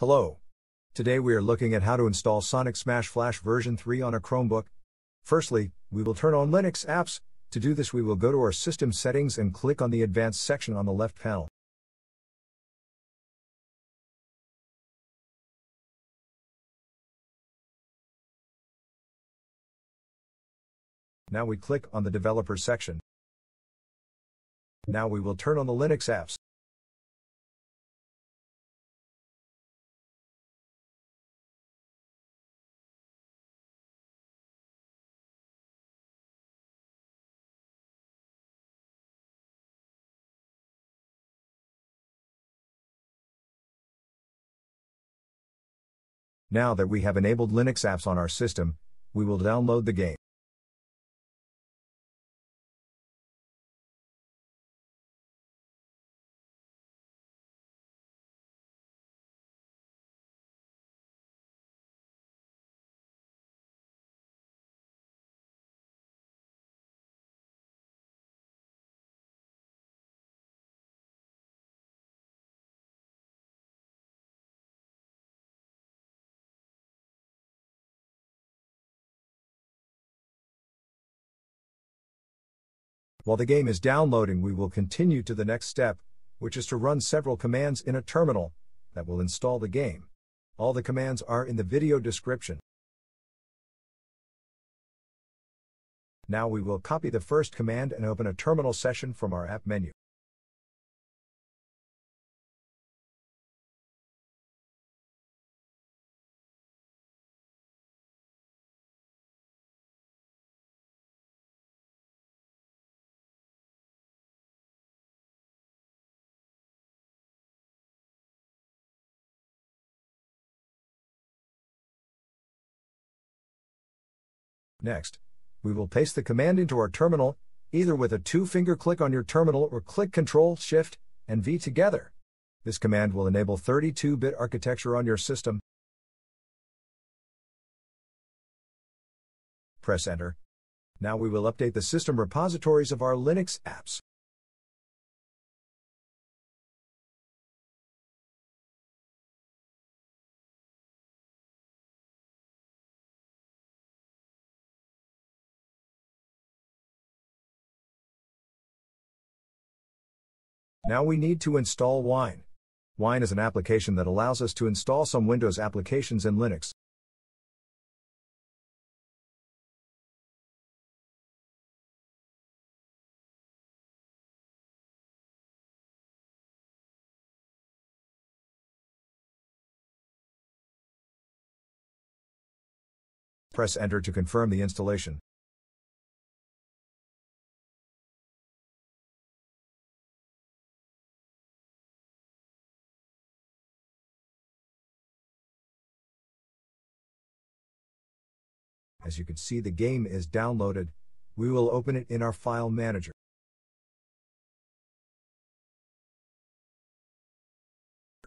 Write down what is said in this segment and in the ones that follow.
Hello. Today we are looking at how to install Sonic Smash Flash version 3 on a Chromebook. Firstly, we will turn on Linux apps. To do this we will go to our system settings and click on the advanced section on the left panel. Now we click on the developer section. Now we will turn on the Linux apps. Now that we have enabled Linux apps on our system, we will download the game. While the game is downloading, we will continue to the next step, which is to run several commands in a terminal that will install the game. All the commands are in the video description. Now we will copy the first command and open a terminal session from our app menu. Next, we will paste the command into our terminal, either with a two-finger click on your terminal or click Ctrl, Shift, and V together. This command will enable 32-bit architecture on your system. Press Enter. Now we will update the system repositories of our Linux apps. Now we need to install Wine. Wine is an application that allows us to install some Windows applications in Linux. Press Enter to confirm the installation. As you can see the game is downloaded, we will open it in our file manager.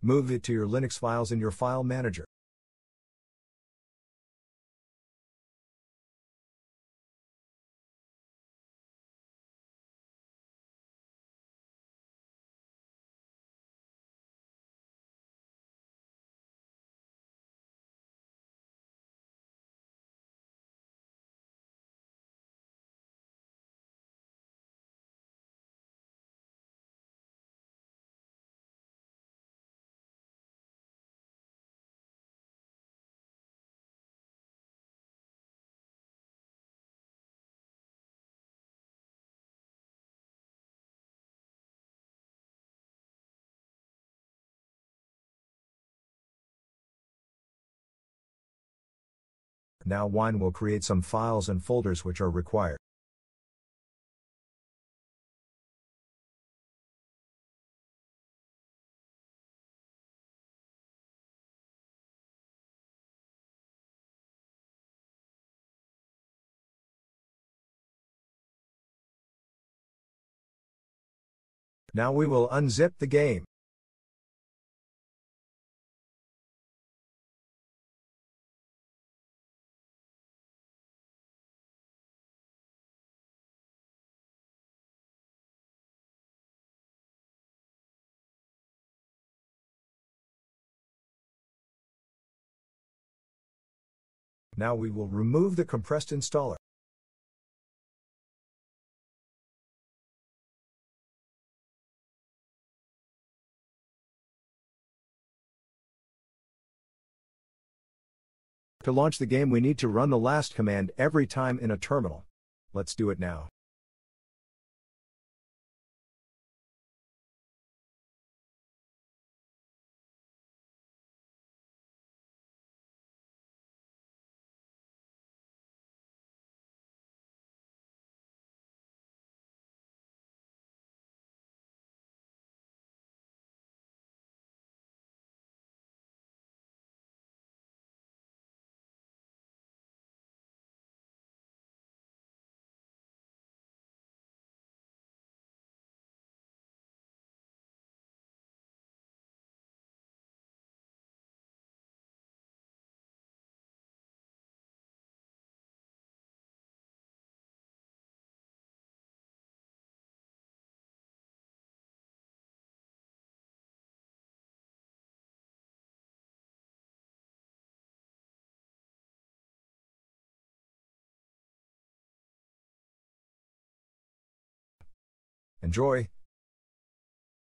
Move it to your Linux files in your file manager. Now Wine will create some files and folders which are required. Now we will unzip the game. Now we will remove the compressed installer. To launch the game we need to run the last command every time in a terminal. Let's do it now. Enjoy!